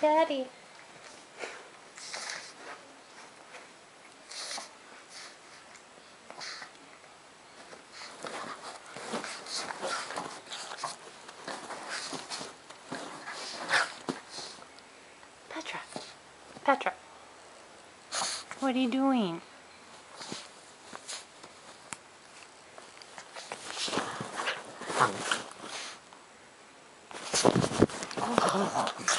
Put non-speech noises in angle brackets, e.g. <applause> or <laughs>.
Daddy. Petra. Petra. What are you doing? Oh. <laughs>